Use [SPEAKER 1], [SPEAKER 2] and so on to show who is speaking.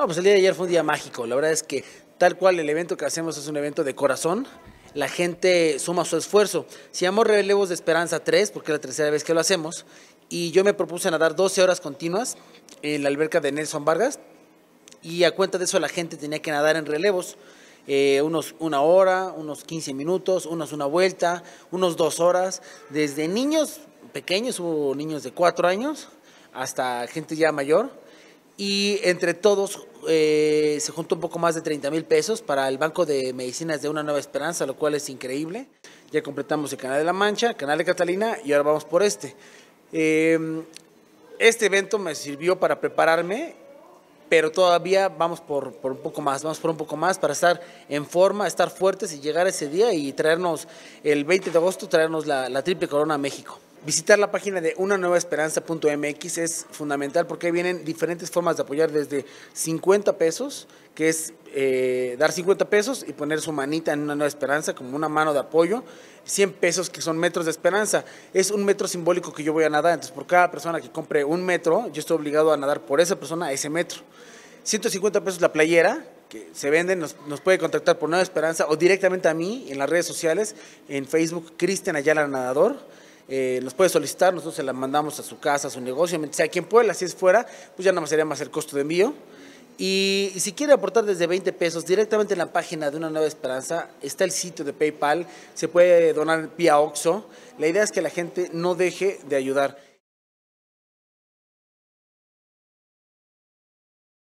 [SPEAKER 1] No, pues el día de ayer fue un día mágico. La verdad es que tal cual el evento que hacemos es un evento de corazón. La gente suma su esfuerzo. Se llamó Relevos de Esperanza 3, porque es la tercera vez que lo hacemos. Y yo me propuse nadar 12 horas continuas en la alberca de Nelson Vargas. Y a cuenta de eso la gente tenía que nadar en relevos. Eh, unos una hora, unos 15 minutos, unos una vuelta, unos dos horas. Desde niños pequeños, hubo niños de cuatro años, hasta gente ya mayor y entre todos eh, se juntó un poco más de 30 mil pesos para el Banco de Medicinas de Una Nueva Esperanza, lo cual es increíble. Ya completamos el Canal de la Mancha, Canal de Catalina y ahora vamos por este. Em, este evento me sirvió para prepararme, pero todavía vamos por, por, un poco más, vamos por un poco más para estar en forma, estar fuertes y llegar ese día y traernos el 20 de agosto, traernos la, la triple corona a México. Visitar la página de una nueva esperanza.mx es fundamental porque vienen diferentes formas de apoyar desde 50 pesos, que es eh, dar 50 pesos y poner su manita en una nueva esperanza como una mano de apoyo, 100 pesos que son metros de esperanza, es un metro simbólico que yo voy a nadar, entonces por cada persona que compre un metro, yo estoy obligado a nadar por esa persona ese metro. 150 pesos la playera, que se venden, nos, nos, puede contactar por Nueva Esperanza o directamente a mí en las redes sociales, en Facebook, Cristian Ayala Nadador eh, nos puede solicitar, nosotros se la mandamos a su casa, a su negocio, sea quien pueda, si es fuera, pues ya nada más sería más el costo de envío. Y, si quiere aportar desde 20 pesos directamente en la página de Una Nueva Esperanza, está el sitio de PayPal, se puede donar vía OXO. La idea es que la gente no deje de ayudar.